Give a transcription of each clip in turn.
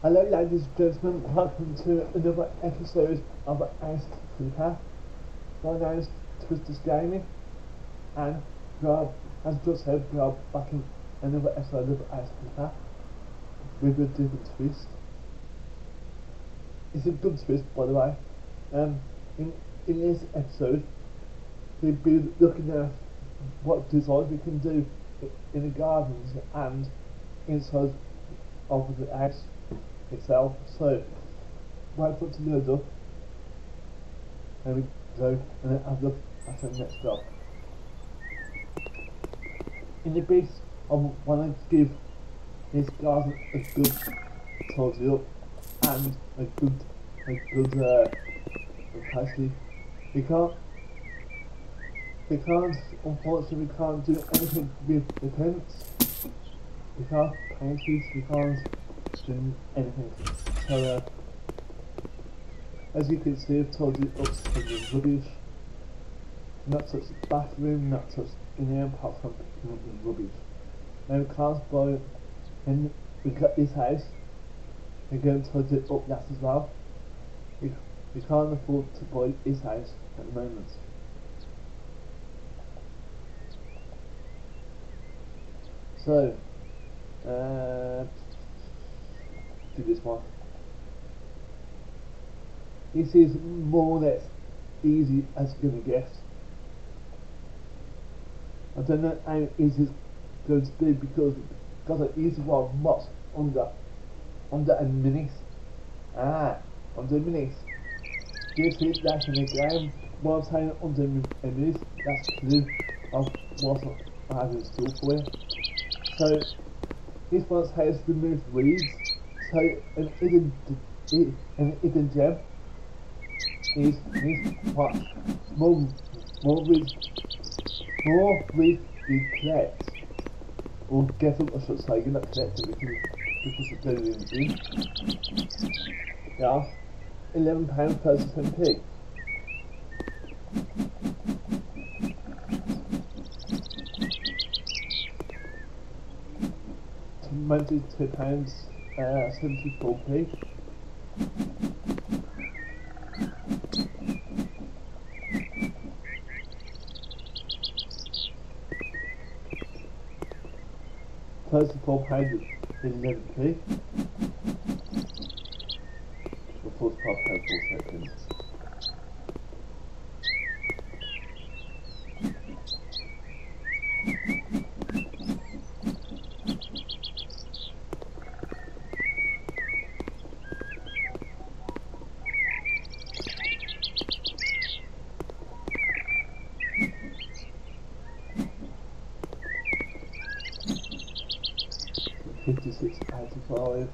Hello ladies and gentlemen, welcome to another episode of House Flipper. My name is Twisters Gaming and are, as just said, we back in another episode of House Flipper with a different twist. It's a good twist by the way. Um, in, in this episode we'll be looking at what designs we can do in the gardens and inside of the house itself. So, for it to load up. There we go, and then have a look at the next job. In the base, I want to give this garden a good tidy up and a good, a good, uh, capacity. We can't, we can't, unfortunately, we can't do anything with the tents. We can't paint we can't do anything. Uh, as you can see, I've told you up to the rubbish. Not touch the bathroom, not touch in there apart from picking up the rubbish. Now, can't buy, and we got this house, we're going to it up that as well. We, we can't afford to buy this house at the moment. So, uh, do this one. This is more or less easy as gonna guess. I don't know how easy it's going to be because got an easy one much under under a minute. Ah, under a minute. This is that's the game. What I'm saying under a minute, that's true of what I have in store for you. So this one has removed weeds. So an hidden an hidden gem is is what more more weeds more weeds you collect or get them I should say you're not collecting because because it's in the bin. Yeah. Eleven pound thirty cent p. Twenty-two pounds uh, seventy-four p. Thirty-four pounds eleven p. For forty-five pounds four seconds. 1965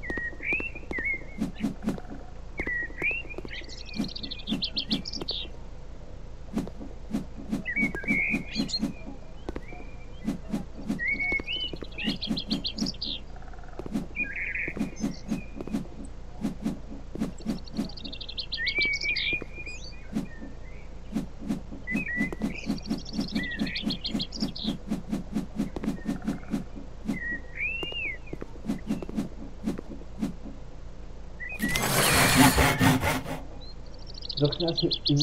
Looking at it in.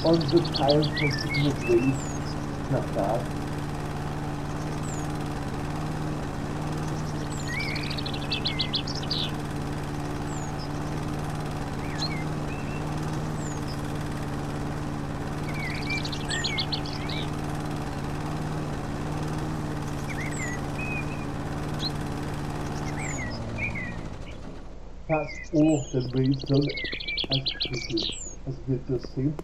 Hundred pounds for picking up weeds. Not bad. Done as quickly as we've just seen.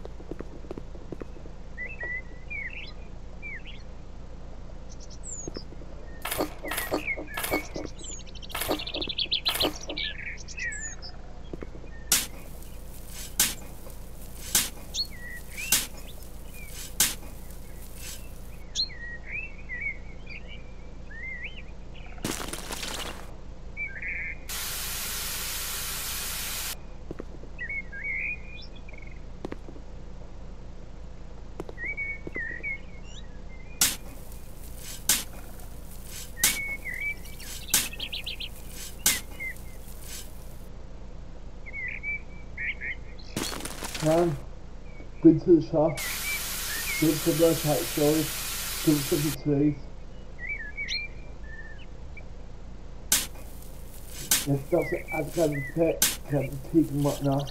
Can, been to the shop, done some work outside, done some of the trees. If that's it, I've got the pet, got the pig and.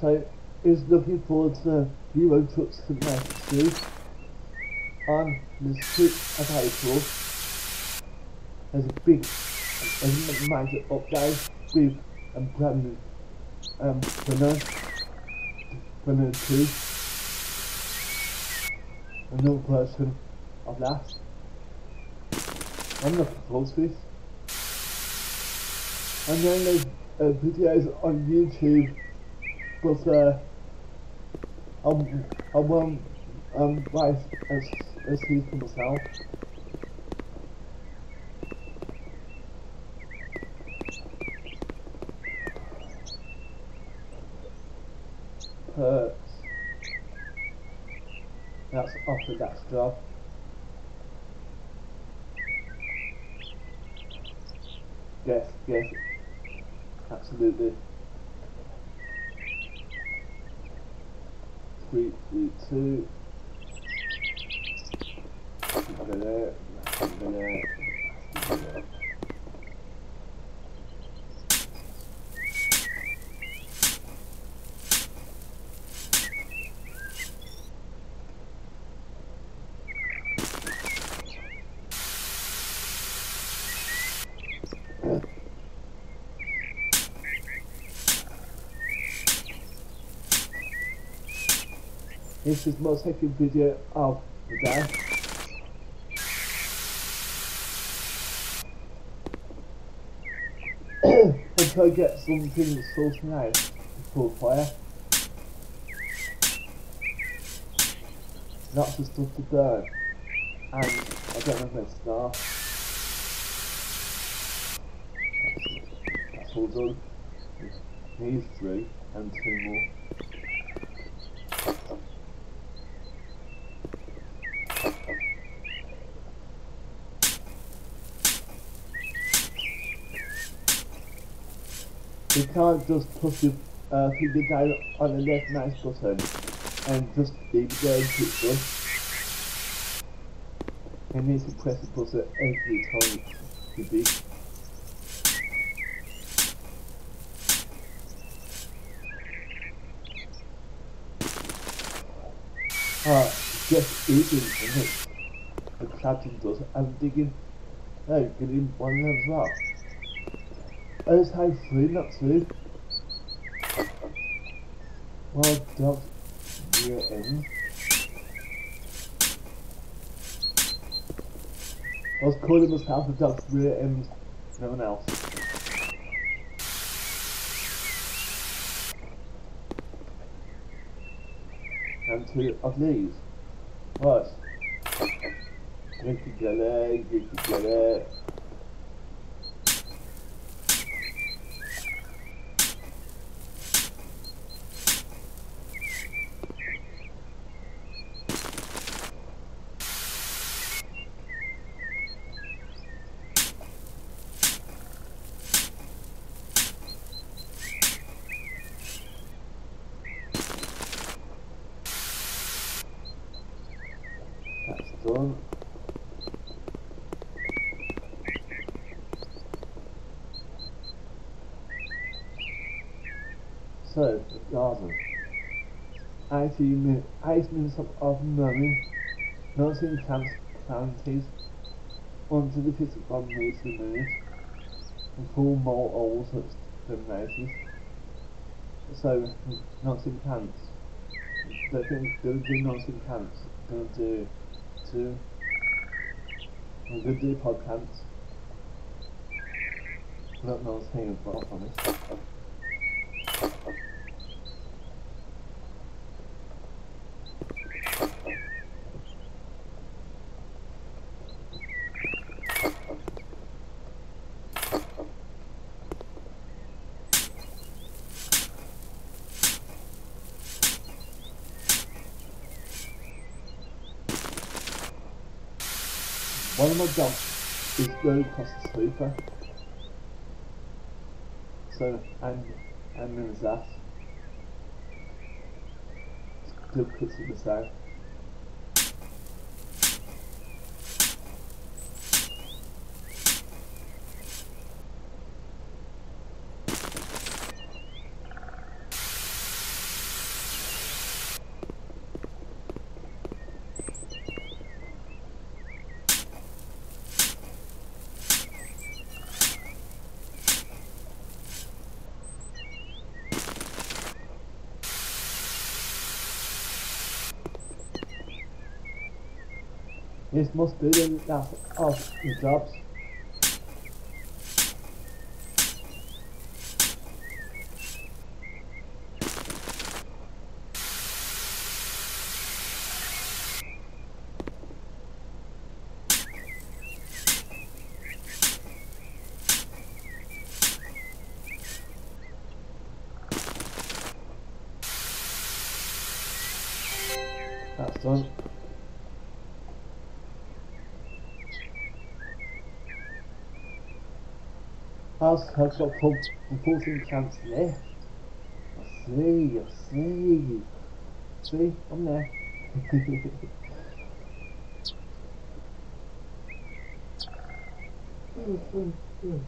So is looking forward to Euro Truck Simulator 2 on the 6th of April. There's a big there's a major update with a brand new um, Renault, Renault 2, a new version of that. I'm looking forward to this. And then there's uh, videos on YouTube but uh, I'm, I won't um, um, um, um write as, as he for myself. Perks. That's after that stuff. Yes, yes, absolutely. Three, three, two. Under there. This is my second video of the day. I get something sorted out before fire. Lots of stuff to burn. And I don't know to start. That's, that's all done. These three and two more. Can't just push your uh, finger down on the left mouse button and just leave it until it's done. You need to press the button every time you do. Ah, just eating it? The clapping does. I'm digging. Oh, getting one as well. Just had three, not two. Well, dog, you're in. I was calling myself the dog's rear end, no one else. And two of these. What? Get together, get together. That's done. Garden. 80 min 8 minutes of, of noticing plants, planties, onto the 51 meters a minute, and full more holes at terminated. So, noticing plants. They're going to do noticing plants. Going do two. I'm going do pod plants. Not noticing, but off on My jumps is go across the sleeper. So I'm I'm in that. Still cuts to the side. This must be the last of House has got full chance left. I see, I see. See, I'm there. Hmm, hmm, hmm.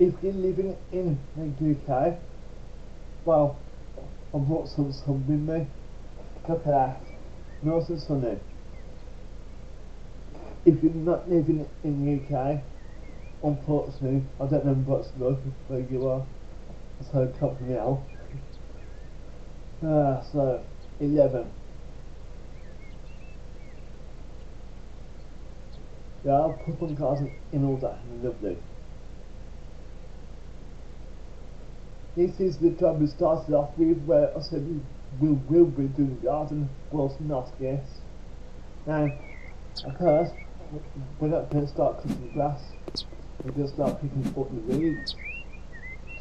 If you're living in the UK, well, I brought some sun with me. Look at that. Nice and sunny. If you're not living in the UK, unfortunately, I don't know what's local where you are. So cut me out. Ah, so, 11. Yeah, I'll put some cards in order. Lovely. This is the job we started off with where I said we will, will be doing garden, was not yes. Now, at first, we're not going to start cutting grass, we're going to start picking up the weeds,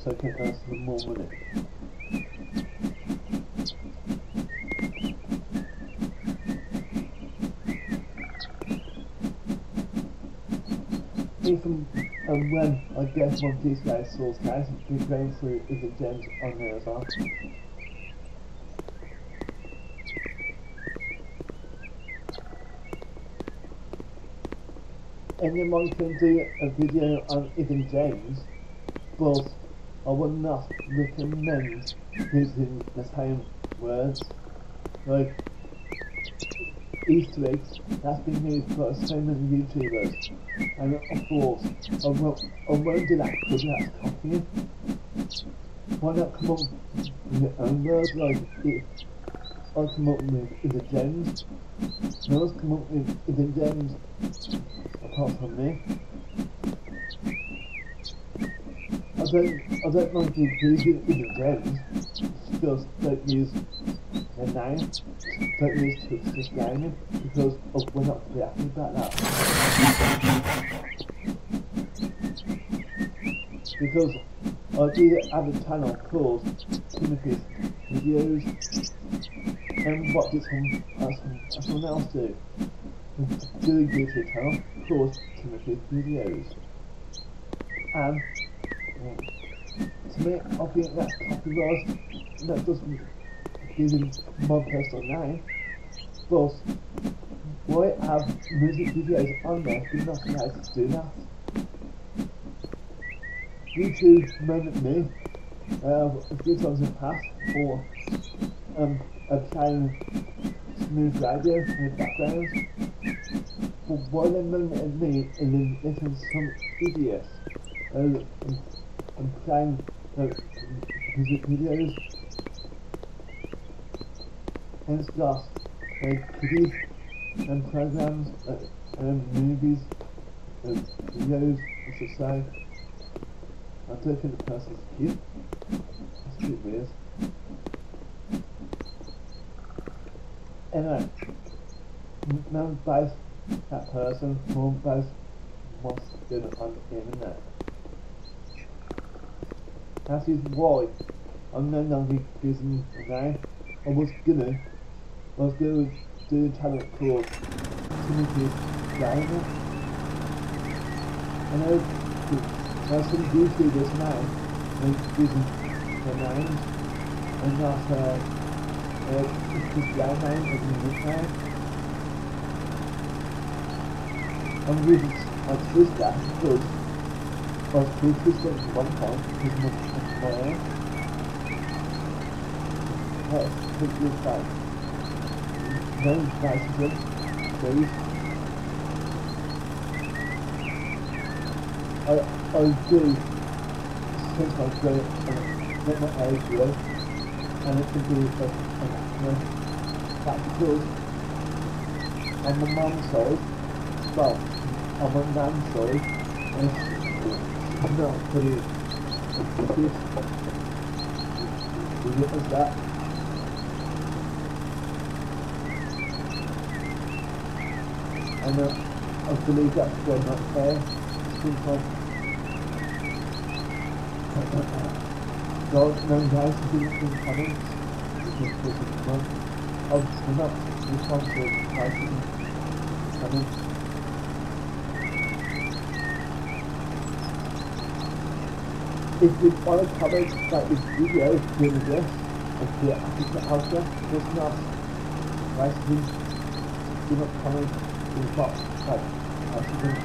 so we can earn some more money. Even and when I guess one of these guys souls guys, we're going through is the gems on there as well. Anyone can do a video on hidden gems, but I would not recommend using the same words. Like Easter eggs, that's been used by so many YouTubers. And of course, I won't, I won't do that because that's copying. Why not come up with own words like I come up with the gems, no one's come up with the gems apart from me. I don't, I don't mind you using the gems, just don't use their name, don't use Twisters gaming, because oh, we're not really happy about that. Because I do have a channel called Timothy's Videos, and what did some, uh, some, uh, someone else do? Do a YouTube channel called Timothy's Videos. And uh, to me, I think that's copyright. That doesn't using personal name. Plus, why have music videos on there if you're not allowed to do that? YouTube moaned me uh, a few times in the past for um, playing smooth radio in the background. But why they moan at me and then listen to some idiots uh, and, and playing uh, music videos and stuff like kiddies and programs uh, and movies and videos I should say I don't think the person's cute. That's bit weird. Anyway, m- man buys that person, mom buys what's going on the internet. That's his wife. I'm no longer using the name. I was gonna, Was gonna do talent called Timothy. And I, I was gonna do this now, and using the names, and not uh, uh, his guy name as a nickname. I'm really, I twist that because I was twisted at one point because my, my own. That's please. I, I do sometimes go and my eyes grow and it can be a, accident. That's because on the mum's side, well, on my nan's side, it's not pretty British. We witness that. And uh, I believe that's very not fair. Sometimes God knows how to do it in comments. Because it's not, responsible for writing comments. If you want to comment about this video, do this and the applicant out there does not write please do not comment in the box like applicant.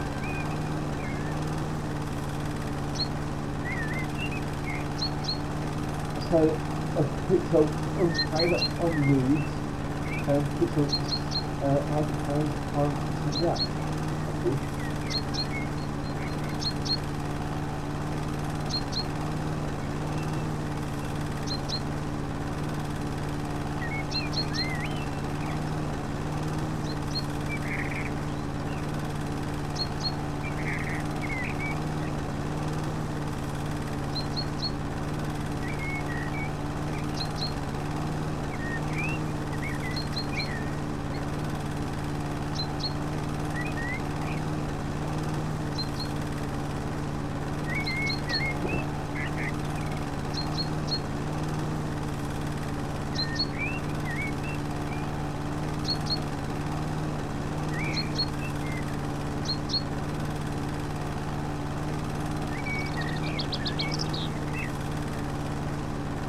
So a pixel untied up on leaves and pixel uh, advertised on yeah. Okay.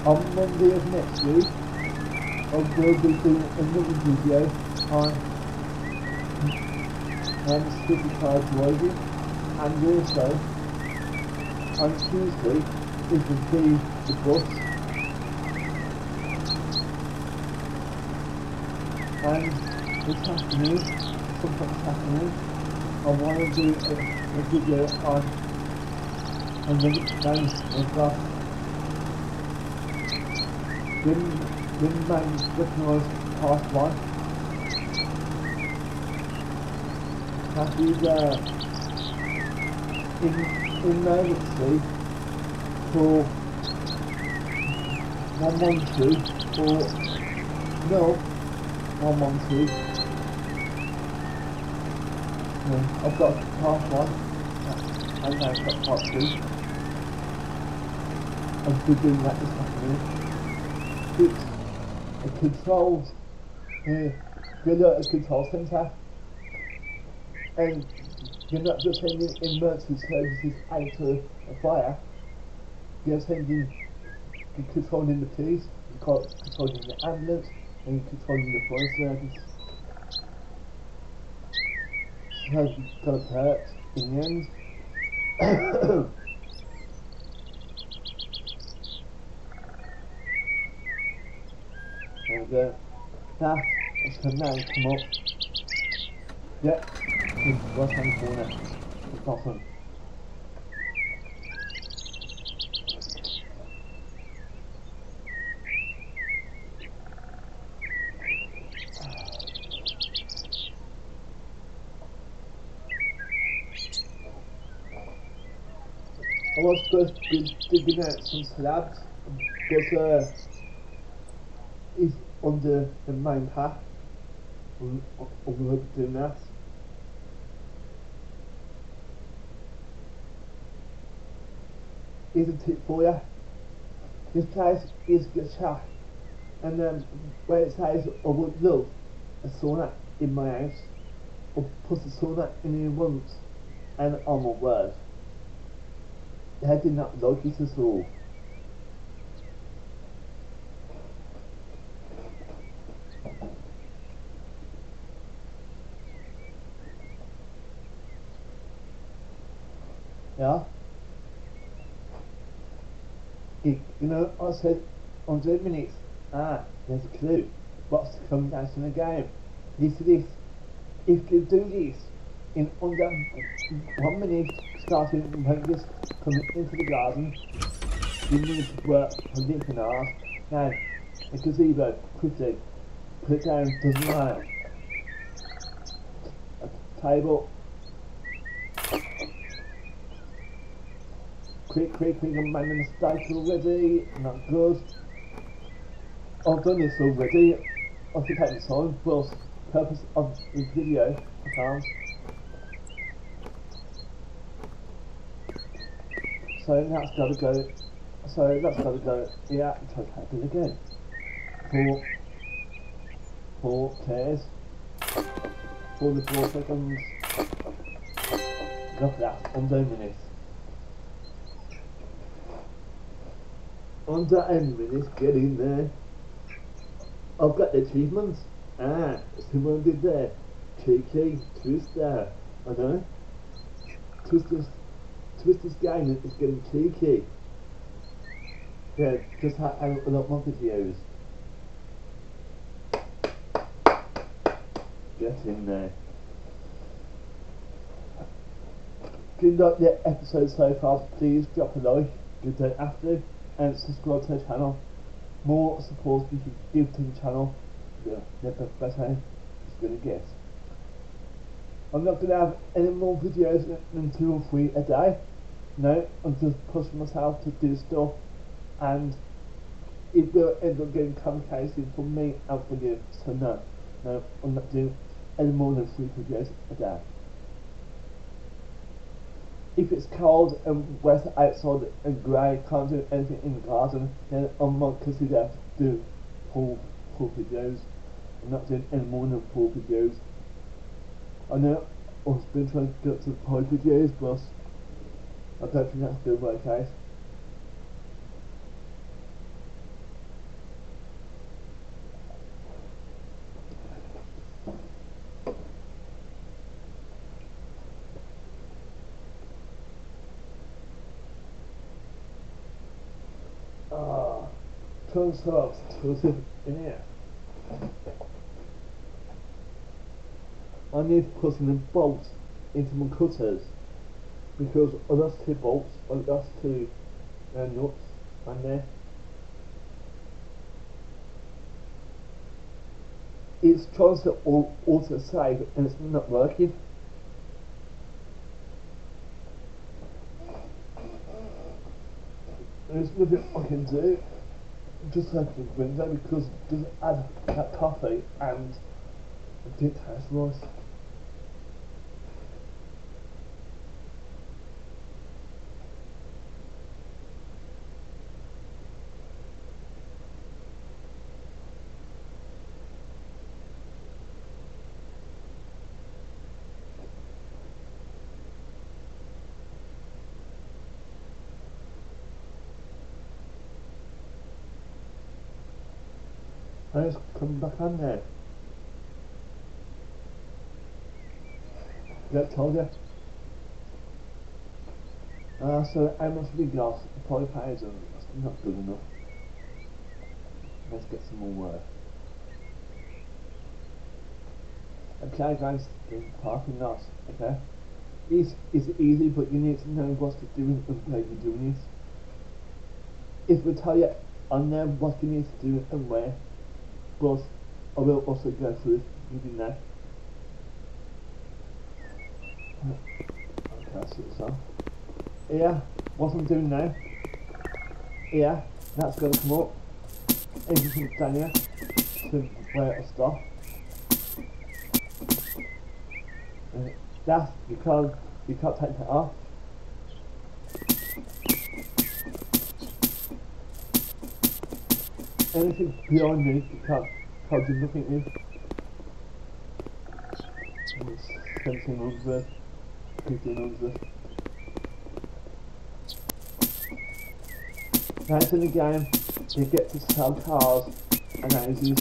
On Monday of next week, I will be doing another video on um, City Car Driving, and also on Tuesday it will be the bus. And this afternoon, sometime this afternoon, I want to do a, a video on another name I've got didn't didn't mind recognize past one. That is uh in emergency for one one two or no one one two. No, I've got part one and I've got part two. I'll be doing that this afternoon it, it controls uh, you're not a control centre and you're not just sending emergency services out to a fire. You're sending you're controlling the police you're controlling the ambulance and you're controlling the fire service. So it's gonna hurt in the end and uh, that is can now come up. Yep, right hand corner, the bottom. I was be digging out some slabs, but uh, it's under the main path. We will be doing that. Here's a tip for you. This place is Gachak, and um, then when it says I would love a sauna in my house, or put a sauna in your once, and on my word, they did not like it at all. Yeah? You, know, I said on two minutes, ah, there's a clue. What's coming down in the game? This is this. If you do this in under one minute, starting when just coming into the garden, you need to work for half an hour. Now, a gazebo, quickly, put it down, doesn't matter. A table, quick, quick, quick, I'm making a mistake already, not good. I've done this already, I think take the time, but purpose of the video, I can't. So that's gotta go, so that's gotta go, yeah, try to happen again. Four, four tears, four to four seconds, got that, under minutes. Under a minute, get in there. I've got the achievements. Ah, someone did there. Cheeky, Twister. I know. Twister's, Twister's game is getting cheeky. Yeah, just had a lot more videos. Get in there. If you like the episode so far, please drop a like, good day after, and subscribe to the channel. More support you can give to the channel, the, the better it's gonna get. I'm not gonna have any more videos than two or three a day. No, I'm just pushing myself to do stuff and it will end up getting complicated for me and for you. So no, no, I'm not doing any more than three videos a day. If it's cold and wet outside and grey, can't do anything in the garden, then I might consider to do full, full videos. I'm not doing any more than pool videos. I know I've been trying to get to pool videos, but I don't think that's still my case. Ah, I need to put in bolts into my cutters because I lost two bolts, I lost two uh, nuts on there. It's trying to au- auto save and it's not working. There's nothing I can do. Just open the window because it doesn't add that coffee and it didn't taste it's come back on there. Yeah, told you. Uh, so much we got? Five thousand. That's not good enough. Let's get some more work. Okay guys, the parking lot, okay? It's, it's easy but you need to know what to do and where you're doing it. If we tell you I know what you need to do and where, but I will also go through now. Okay, I see this off. Here, what I'm doing now, here, that's going to come up. Everything down here to where it'll stop. Uh, that's because you can't take that off. Anything beyond me, can't, can't do nothing. And It's 1700, 1500. Nice in the game, you get to sell cars and houses.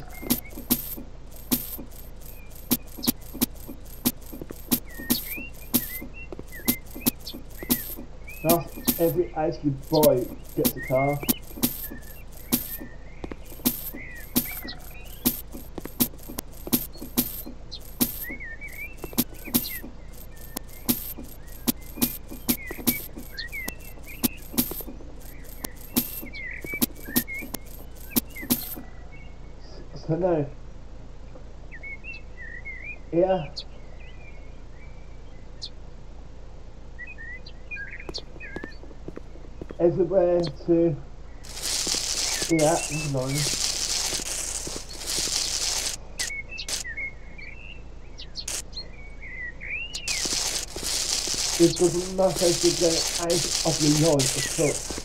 Not every house you buy gets a car. No. Yeah. Everywhere to yeah, nine. It doesn't matter if you get out of the all.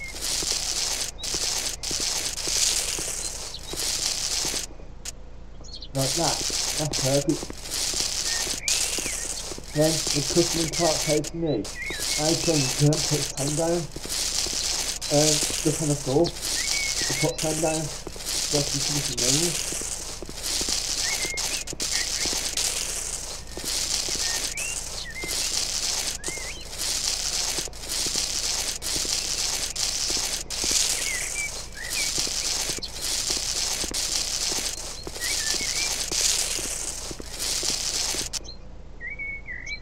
Like that. That's perfect. Then the customer can't say to me, I can turn put hand down, um, look on the floor, I put hand down, just to see if he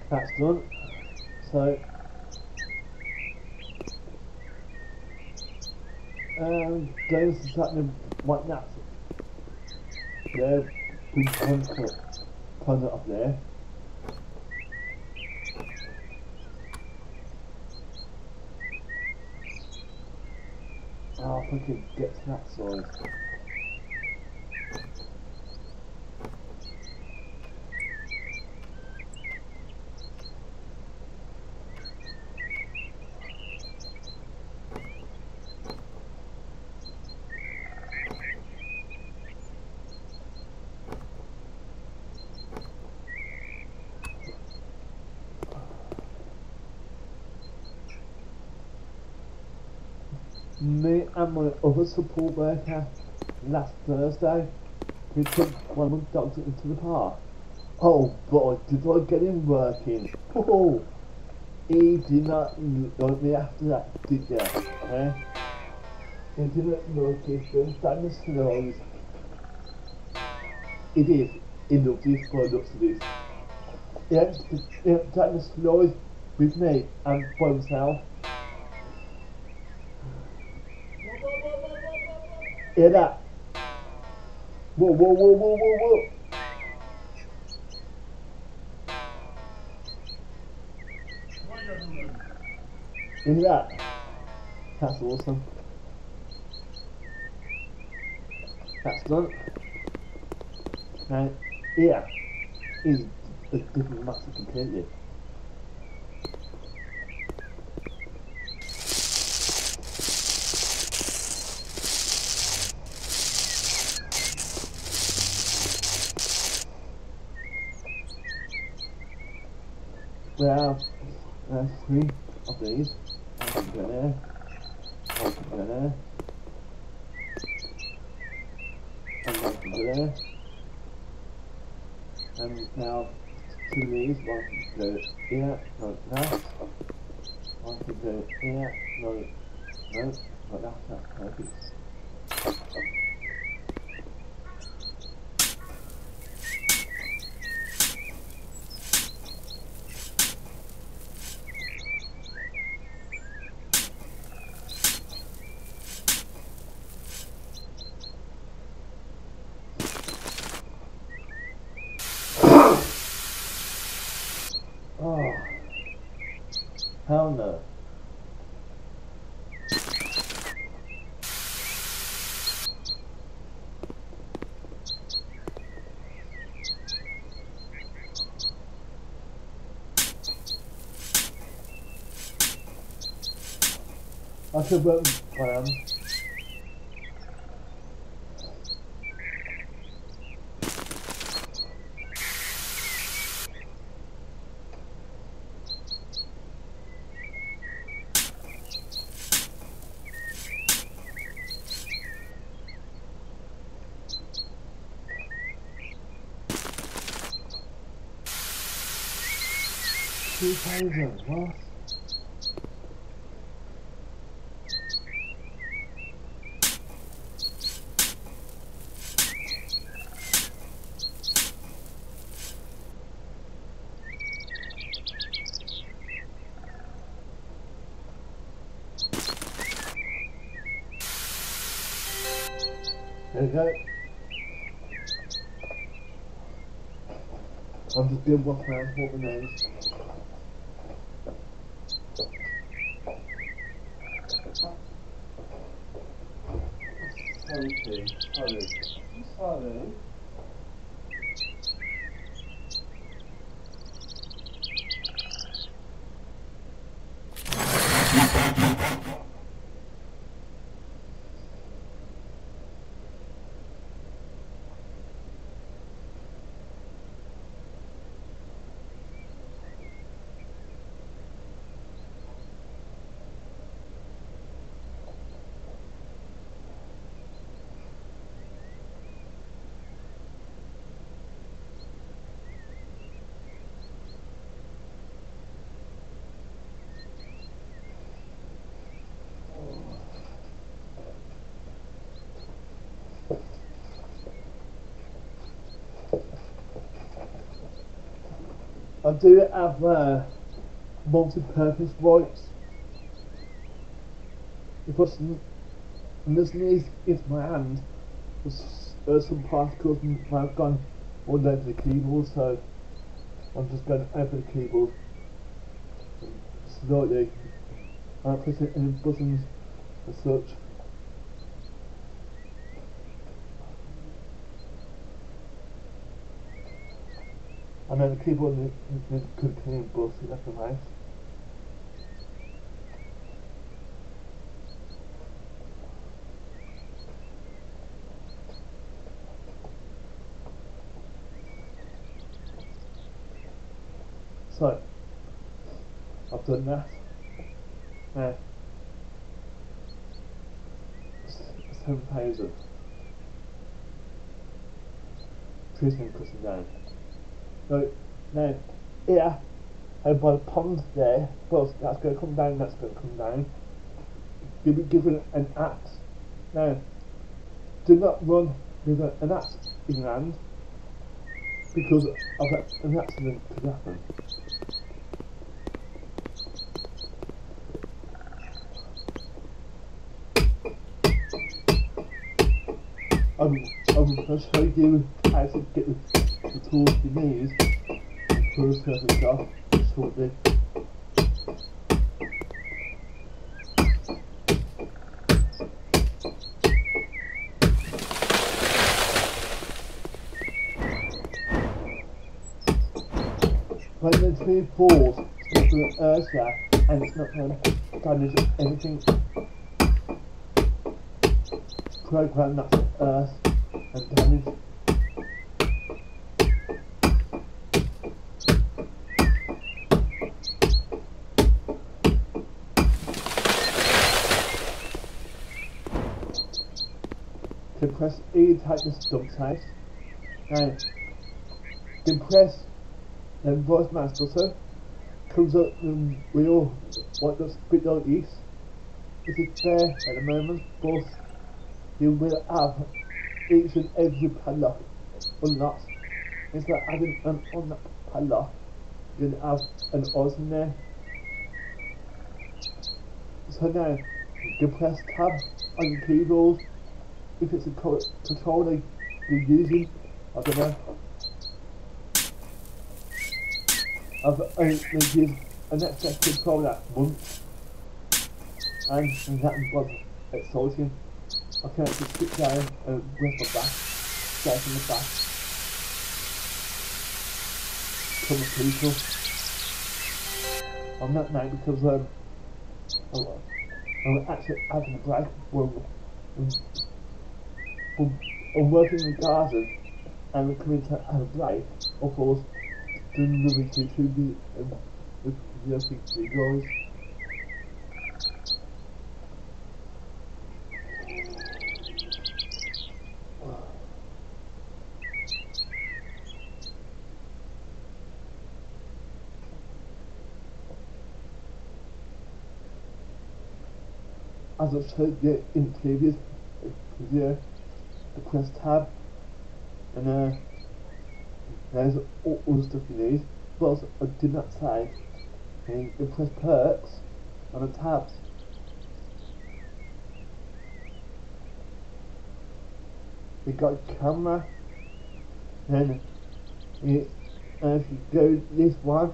That's done. So, um, those is happening right now. There, we can put put it up there. Oh, if we could get to that size. me and my other support worker last Thursday, we took one of the dogs into the park. Oh boy, did I get him working. Oh, he did not like me after that, did ya? Eh? He didn't notice them dinosaurs. It is, he loves this boy looks at this. Yeah, yeah, dinosaurs with me and by himself. Hear that? Whoa, whoa, whoa, whoa, whoa, whoa. Hear that? That's awesome. That's done. Now, here is a different matter completely. Are uh, three of these. There. There. And there. And now two of these. One go here, no, that. One can go here, no, no, not that. That's perfect. Oh. Hell no. With my hands. Two thousand, what? Just doing walk I do have uh, multi-purpose wipes. Because underneath is my hand, there's some particles have gone all over the keyboard, so I'm just going over the keyboard slowly. I don't press any buttons as such. And then the keyboard needs needs a good clean brush, that's nice. So, I've done that. Now, s- seven thousand. Treatment cutting down. So, now, yeah, and the pond there, well, that's going to come down, that's going to come down. You'll be given an axe. Now, do not run with an axe in hand, because of a, an accident could happen. I'm, I'm you how to get the, tools need for this kind of stuff the tree falls, it's going to earth and it's not going to damage anything program that's earth and damage. E to take the stump size. And then press the voice master button comes up the wheel what does spit out east. This is there at the moment, but you will have each and every padlock unlocked. Instead of adding an unlocked padlock, you'll have an Oz in there. So now, you press tab on your keyboard. If it's a co- controller you're using, I don't know. I've only used an extra controller once, and that was exciting. I can actually sit down and rest my back, down from the back. Come with people. I'm not now because um, oh, I'm actually having a break. We're, we're, working in the garden and coming to have a break. Of course, the weekly to be um, the other three as I you in previous video, the quest tab, and uh, there's all, all the stuff you need. But I did not say, and you press perks on the tabs. We got camera, and it, if you go this one,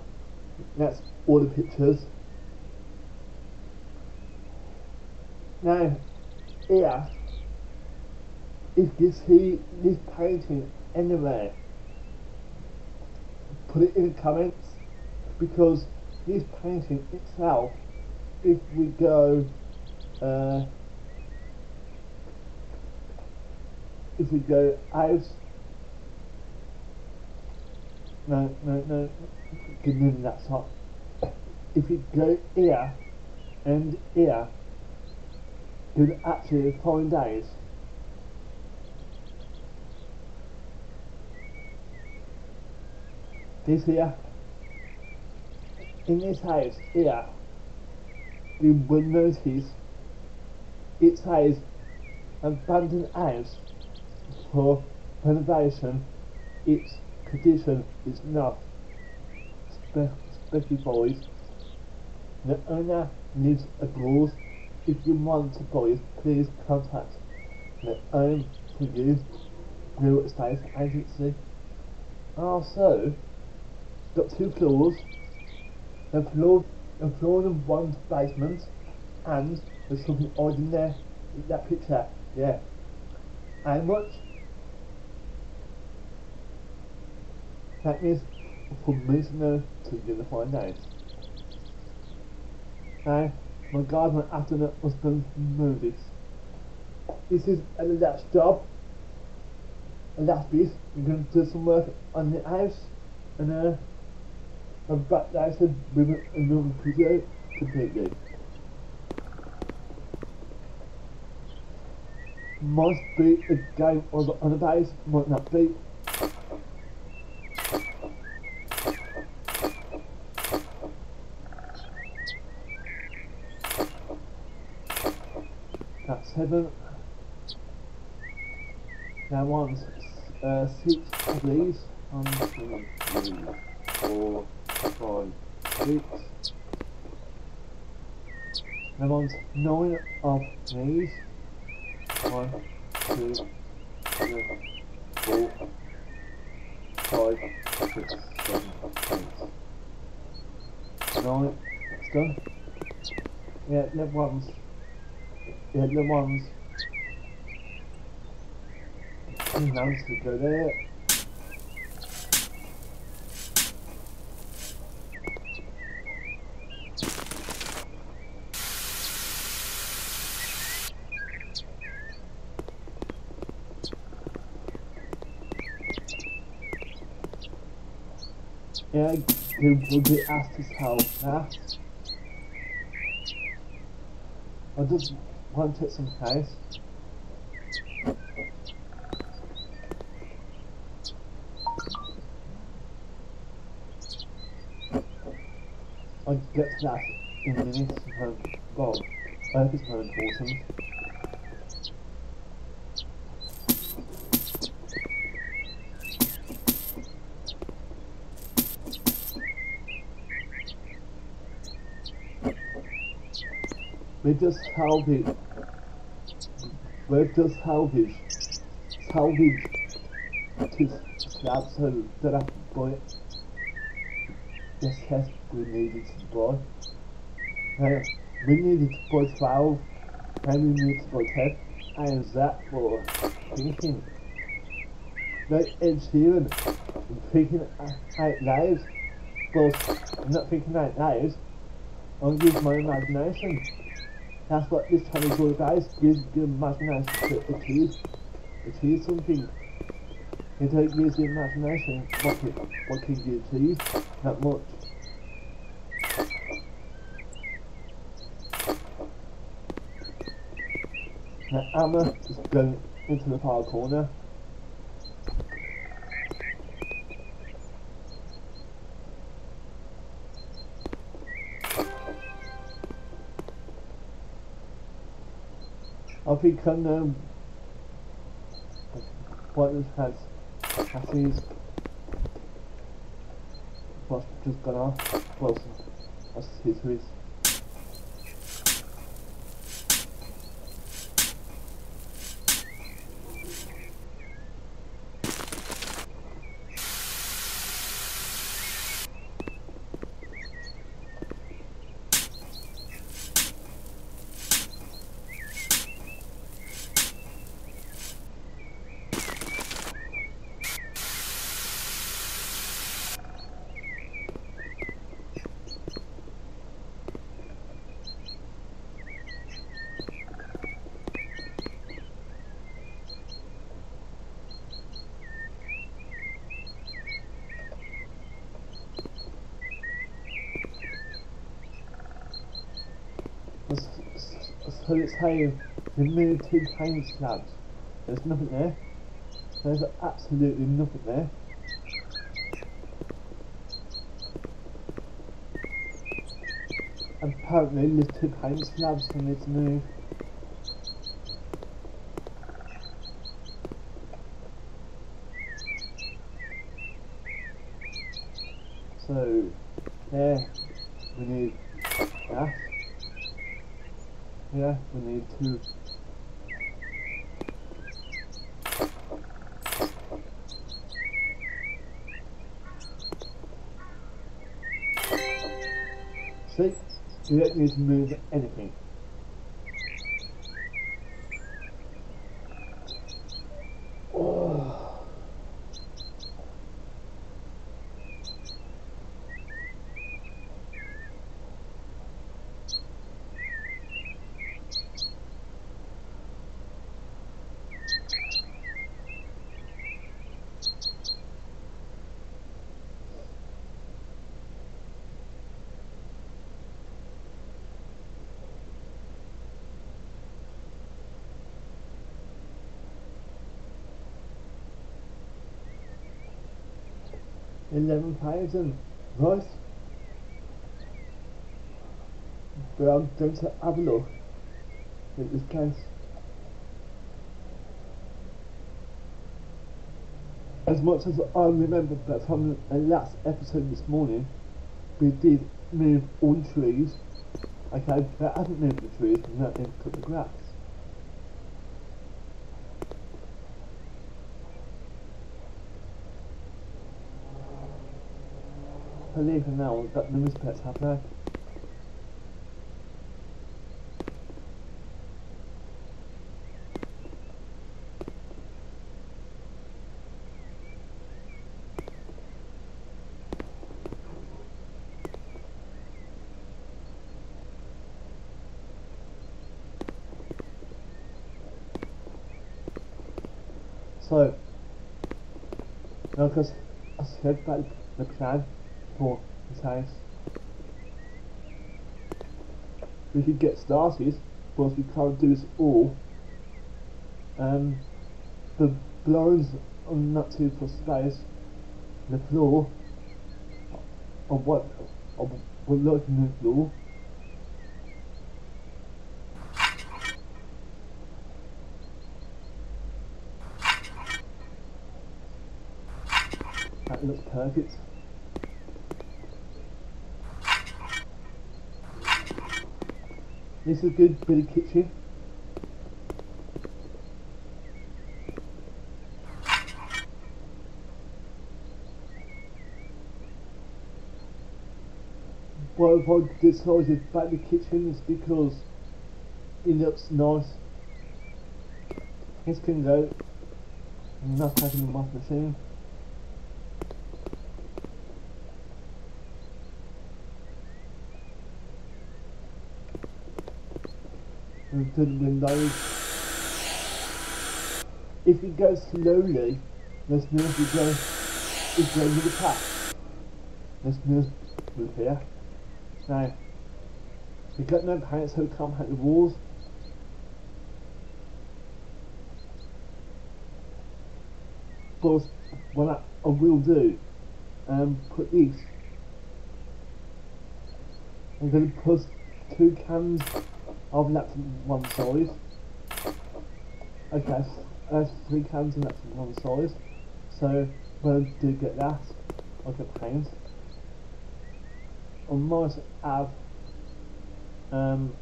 that's all the pictures. Now, here, if you see this painting anywhere, put it in the comments because this painting itself, if we go, uh, if we go out, no, no, no, give me that top. If you go here and here, could actually find days. This here, in this house here, you will notice it says abandoned house for renovation. Its condition is not spe- specified. The owner lives abroad if you want to buy it, please contact the Own for You Real Estate Agency. Also, got two floors. A floor, a floor in one basement, and there's something odd in there. That picture, yeah. And what That means for me to know to you're gonna find out. Now, my my afternoon was going to know this. This is a last job. A last piece. We're going to do some work on the house. And uh, I'm back there to bring another video completely. Might be a game on the, on the base, might not be. That's seven. Now one, uh, six of these. One, two, three, four, five, six. One's nine of these. One, two, three, four, five, six, seven, eight. Nine. It's done. Yeah, left ones. Yeah, the ones. Nice to go there. Yeah, we will be asked his help now. I just want to take some place. I'll get to that in a minute. Uh, well, I hope it's very important. We just held salvage. We just salvage. Salvage. To slab so that I buy Yes, we needed to buy. Uh, we needed buy 12, and we need to buy 10. And that for thinking. Like Ed Sheeran, thinking out loud, but I'm not thinking out loud. I'm using my imagination. That's what this channel is all about. Use your imagination to achieve, achieve something. You don't use the imagination, what can, what can you achieve? Not much. Now Emma is going into the far corner. Think I know what has passes what's just. Well that's his risk. It's how you remove two time slabs. There's nothing there. There's absolutely nothing there. Apparently there's two time slabs for me to move. 11,000 was Brown Dr. Avalo in this case. As much as I remember that from the last episode this morning, we did move all trees. Okay, I haven't moved the trees and that didn't cut the grass. Believe in now that the mispets have there. So, now because I said about the plan for his house. We could get started, but we can't do this all. Um, the blinds are not too for space. The floor, of what, of what looking at the floor. That looks perfect. This is a good bit of kitchen. Why have I decided about the kitchen is because it looks nice. This can go. Not having the wash machine. To the windows. If you go slowly, this means you go, go with the path. This means move here. Now, you got no paint, so you can't paint the walls. But what I, I will do, um, put these. I'm to put two cans that from one side. Okay, that's, three cans and from one side. So when I do get that, I'll get paint. I might have um,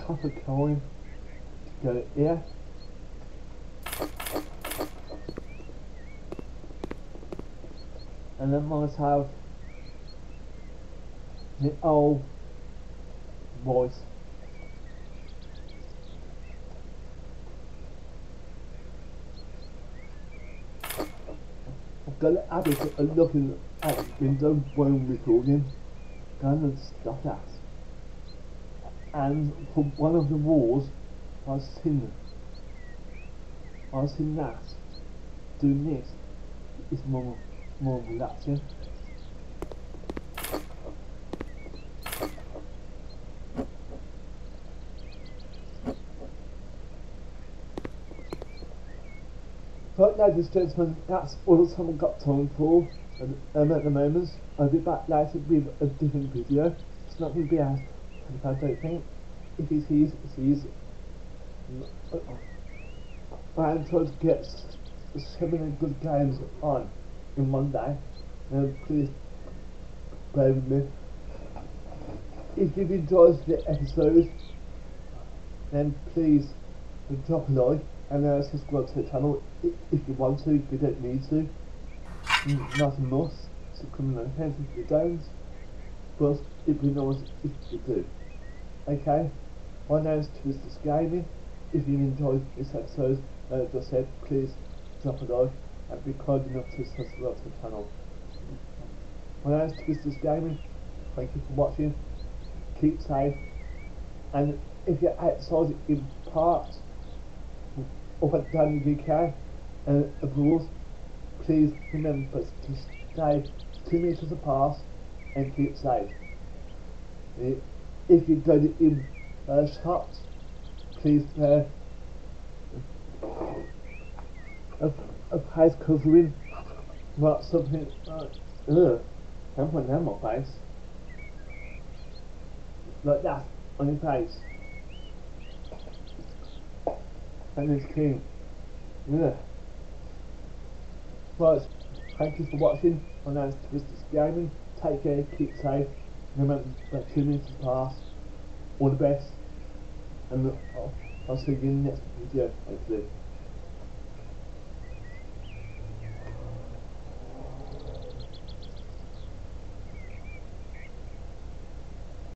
copper coin to go here. And then might have the old voice. Got to add looking at the window I'm recording. Gonna stop that. And for one of the walls, I've seen I've seen that. Doing this is more more relaxing. Right, ladies and gentlemen, that's all the time I've got time for um, at the moment. I'll be back later with a different video. It's not going to be as if I don't think. If it is, it is. I'm trying to get seven good games on in one day. Um, please bear with me. If you've enjoyed the episode, then please drop a like and uh, subscribe to the channel if you want to, if you don't need to. Mm, Not a must to come and anything if you don't, but it'd be nice if you do. Okay? My name's Twisters Gaming. If you enjoyed this episode, uh, I said, please drop a like and be kind enough to subscribe to the channel. My name's Twisters Gaming. Thank you for watching. Keep safe. And if you're outside in parts, up and down the UK and abroad, please remember to stay two metres apart and keep safe. Eh, If you go in uh, shops, please wear a, a face covering, not something. Uh, ugh, can't put that on my face. Like that on your face. And it's clean. Yeah. Right, thank you for watching. My name's Twisters Gaming. Take care, keep safe. Remember that two minutes pass. All the best. And I'll, I'll see you in the next video, hopefully.